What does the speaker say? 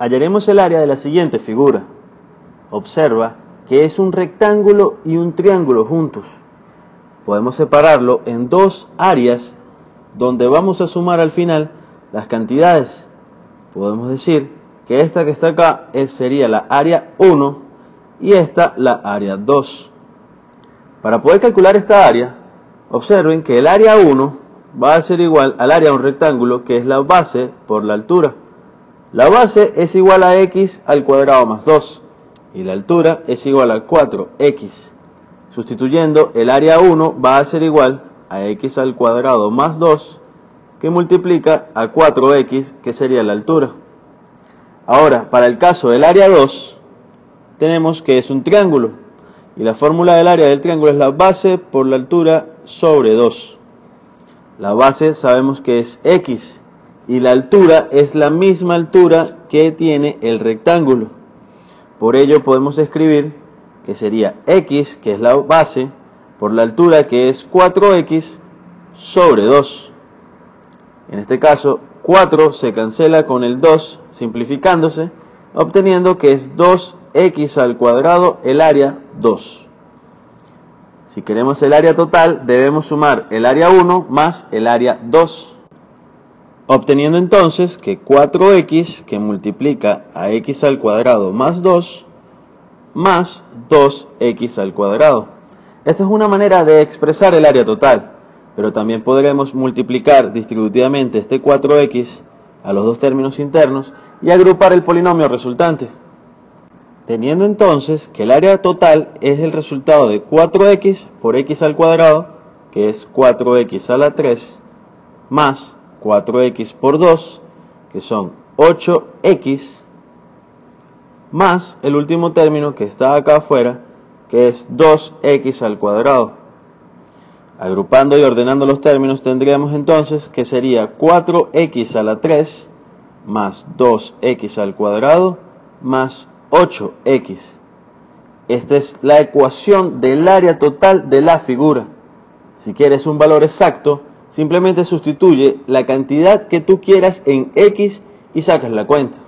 hallaremos el área de la siguiente figura. Observa que es un rectángulo y un triángulo juntos. Podemos separarlo en dos áreas donde vamos a sumar al final las cantidades. Podemos decir que esta que está acá sería la área 1 y esta la área 2. Para poder calcular esta área, observen que el área 1 va a ser igual al área de un rectángulo que es la base por la altura. La base es igual a x al cuadrado más 2 y la altura es igual a 4x. Sustituyendo, el área 1 va a ser igual a x al cuadrado más 2 que multiplica a 4x que sería la altura. Ahora, para el caso del área 2, tenemos que es un triángulo y la fórmula del área del triángulo es la base por la altura sobre 2. La base sabemos que es x y la altura es la misma altura que tiene el rectángulo. Por ello podemos escribir que sería x, que es la base, por la altura que es 4x sobre 2. En este caso, 4 se cancela con el 2, simplificándose, obteniendo que es 2x al cuadrado el área 2. Si queremos el área total, debemos sumar el área 1 más el área 2, obteniendo entonces que 4x que multiplica a x al cuadrado más 2 más 2x al cuadrado. Esta es una manera de expresar el área total, pero también podremos multiplicar distributivamente este 4x a los dos términos internos y agrupar el polinomio resultante teniendo entonces que el área total es el resultado de 4x por x al cuadrado, que es 4x a la 3, más 4x por 2, que son 8x, más el último término que está acá afuera, que es 2x al cuadrado. Agrupando y ordenando los términos tendríamos entonces que sería 4x a la 3 más 2x al cuadrado más 8x. Esta es la ecuación del área total de la figura. Si quieres un valor exacto, simplemente sustituye la cantidad que tú quieras en x y sacas la cuenta.